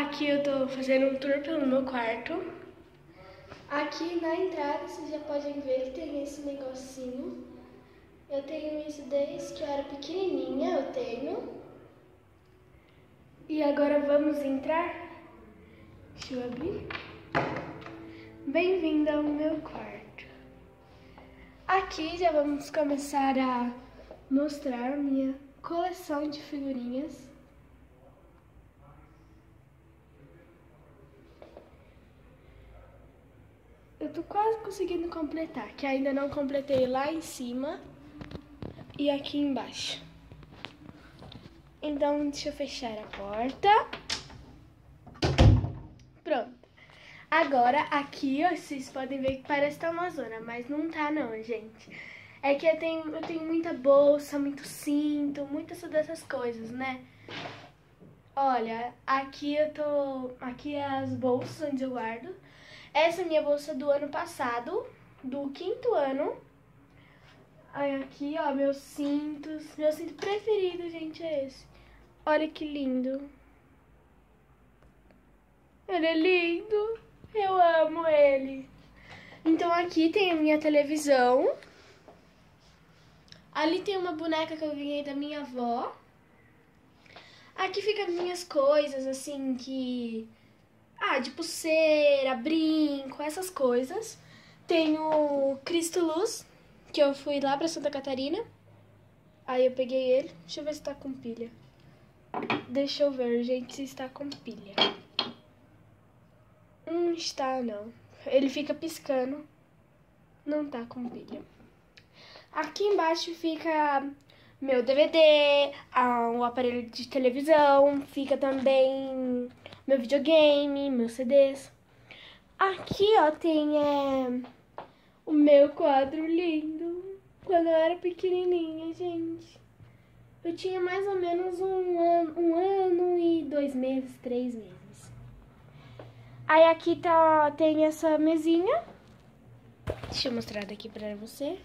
Aqui eu tô fazendo um tour pelo meu quarto. Aqui na entrada vocês já podem ver que tem esse negocinho. Eu tenho isso desde que eu era pequenininha, eu tenho. E agora vamos entrar? Deixa eu abrir. Bem-vindo ao meu quarto. Aqui já vamos começar a mostrar minha coleção de figurinhas. Tô quase conseguindo completar, que ainda não completei lá em cima e aqui embaixo. Então, deixa eu fechar a porta. Pronto. Agora, aqui, vocês podem ver que parece que tá uma zona, mas não tá não, gente. É que eu tenho, eu tenho muita bolsa, muito cinto, muitas dessas coisas, né? Olha, aqui eu tô... Aqui é as bolsas onde eu guardo. Essa é a minha bolsa do ano passado, do quinto ano. Aí aqui, ó, meus cintos. Meu cinto preferido, gente, é esse. Olha que lindo. Ele é lindo. Eu amo ele. Então aqui tem a minha televisão. Ali tem uma boneca que eu ganhei da minha avó. Aqui ficam minhas coisas, assim, que ah, de pulseira, brinco, essas coisas. Tenho Cristo Luz, que eu fui lá pra Santa Catarina. Aí eu peguei ele. Deixa eu ver se tá com pilha. Deixa eu ver, gente, se está com pilha. Não está, não. Ele fica piscando. Não tá com pilha. Aqui embaixo fica meu DVD, o aparelho de televisão, fica também meu videogame, meus CDs. Aqui, ó, tem é, o meu quadro lindo. Quando eu era pequenininha, gente. Eu tinha mais ou menos um ano, um ano e dois meses, três meses. Aí aqui tá, tem essa mesinha. Deixa eu mostrar daqui pra você.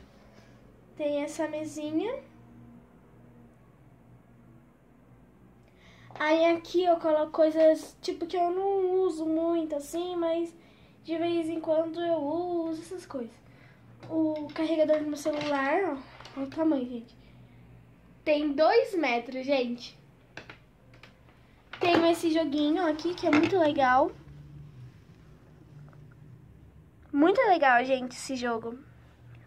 Tem essa mesinha. Aí aqui eu coloco coisas, tipo, que eu não uso muito, assim, mas de vez em quando eu uso essas coisas. O carregador do meu celular, ó, olha o tamanho, gente. Tem dois metros, gente. Tenho esse joguinho aqui, que é muito legal. Muito legal, gente, esse jogo.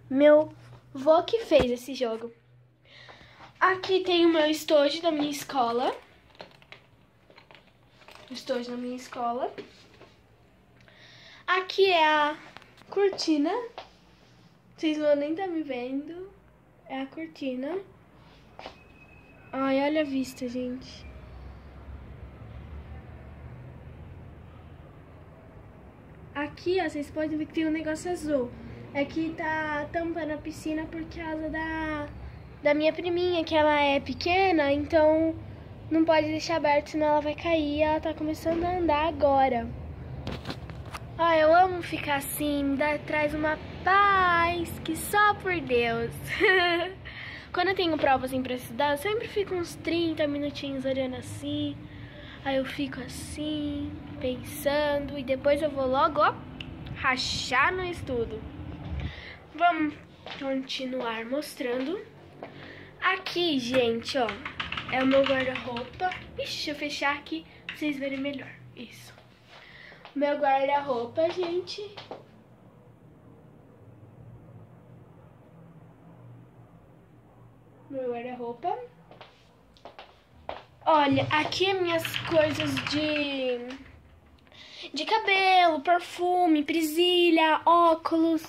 Meu vô que fez esse jogo. Aqui tem o meu estojo da minha escola. Estou na minha escola. Aqui é a cortina. Vocês não nem tá me vendo. É a cortina. Ai, olha a vista, gente. Aqui, ó, vocês podem ver que tem um negócio azul. É que tá tampando a piscina por causa da, da minha priminha, que ela é pequena, então não pode deixar aberto, senão ela vai cair. Ela tá começando a andar agora. Ah, eu amo ficar assim, dá, traz uma paz que só por Deus. Quando eu tenho provas em pra estudar, eu sempre fico uns 30 minutinhos olhando assim. Aí eu fico assim, pensando, e depois eu vou logo, ó, rachar no estudo. Vamos continuar mostrando. Aqui, gente, ó, é o meu guarda-roupa. Deixa eu fechar aqui pra vocês verem melhor. Isso. Meu guarda-roupa, gente. Meu guarda-roupa. Olha, aqui é minhas coisas de... De cabelo, perfume, presilha, óculos.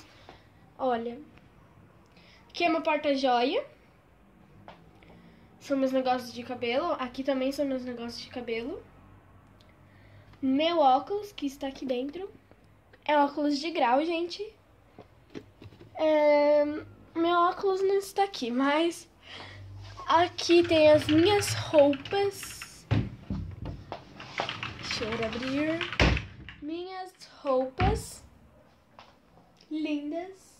Olha. Aqui é meu porta-joia são meus negócios de cabelo. Aqui também são meus negócios de cabelo. Meu óculos, que está aqui dentro. É óculos de grau, gente. É... Meu óculos não está aqui, mas... Aqui tem as minhas roupas. Deixa eu abrir. Minhas roupas. Lindas.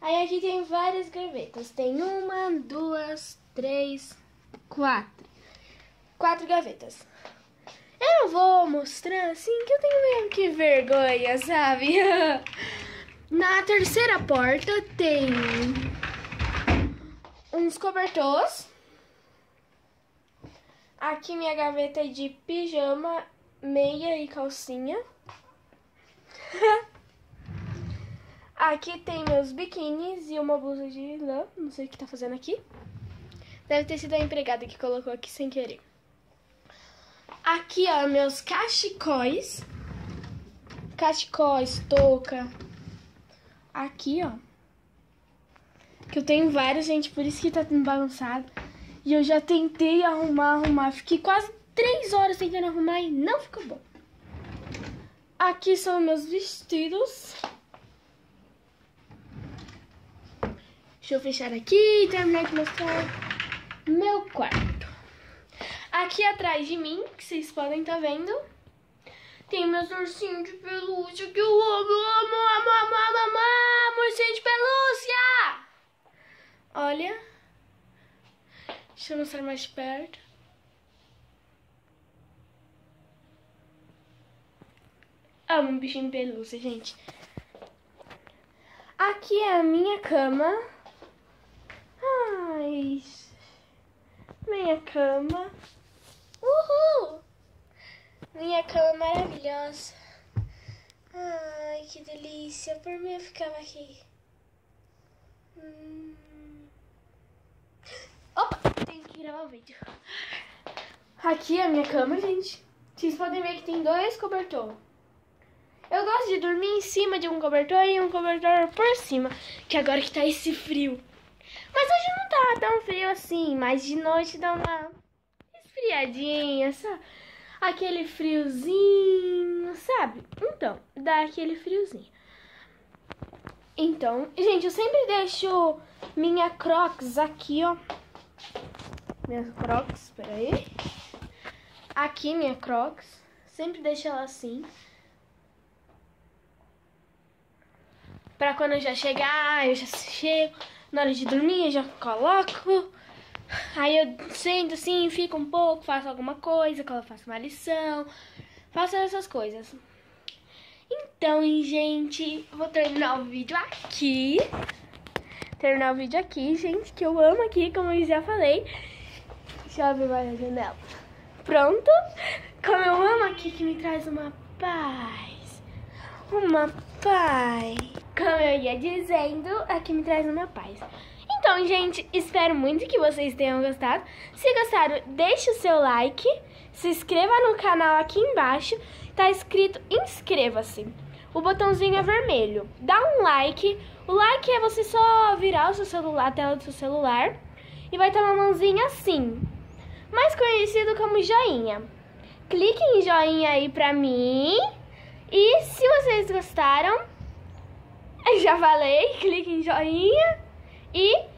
Aí aqui tem várias gavetas. Tem uma, duas, três, quatro. Quatro gavetas. Eu vou mostrar assim que eu tenho meio que vergonha, sabe? Na terceira porta tem uns cobertores. Aqui minha gaveta é de pijama, meia e calcinha. aqui tem meus biquínis e uma blusa de lã. Não sei o que tá fazendo aqui. Deve ter sido a empregada que colocou aqui sem querer. Aqui, ó, meus cachecóis. Cachecóis, touca. Aqui, ó. Que eu tenho vários, gente, por isso que tá tudo bagunçado. E eu já tentei arrumar, arrumar. Fiquei quase três horas tentando arrumar e não ficou bom. Aqui são meus vestidos. Deixa eu fechar aqui e terminar de mostrar meu quarto. Aqui atrás de mim, que vocês podem estar tá vendo, tem meus ursinhos de pelúcia que eu amo, amo, amo, amo, amo, amo, amo ursinho de pelúcia! Olha. Deixa eu mostrar mais perto. Amo um bichinho de pelúcia, gente. Aqui é a minha cama. Ai, minha cama. Uhul! Minha cama maravilhosa. Ai, que delícia. Por mim eu ficava aqui. Hum. Opa, tenho que gravar o vídeo. Aqui é a minha cama, gente. Vocês podem ver que tem dois cobertores. Eu gosto de dormir em cima de um cobertor e um cobertor por cima, que agora que tá esse frio. Mas hoje não assim, mas de noite dá uma esfriadinha, sabe? Aquele friozinho, sabe? Então, dá aquele friozinho. Então, gente, eu sempre deixo minha Crocs aqui, ó. Minhas Crocs, peraí. Aqui, minha Crocs. Sempre deixo ela assim. Pra quando eu já chegar, eu já chego. Na hora de dormir, eu já coloco. Aí eu sento assim, fico um pouco, faço alguma coisa, faço uma lição, faço essas coisas. Então, gente, vou terminar o vídeo aqui. Terminar o vídeo aqui, gente, que eu amo aqui, como eu já falei. Deixa eu abrir mais a janela. Pronto? Como eu amo aqui, que me traz uma paz. Uma paz. Como eu ia dizendo, aqui me traz uma paz. Então, gente, espero muito que vocês tenham gostado. Se gostaram, deixe o seu like, se inscreva no canal aqui embaixo, tá escrito inscreva-se. O botãozinho é vermelho. Dá um like. O like é você só virar o seu celular, a tela do seu celular, e vai ter uma mãozinha assim, mais conhecido como joinha. Clique em joinha aí pra mim. E se vocês gostaram, já falei, clique em joinha e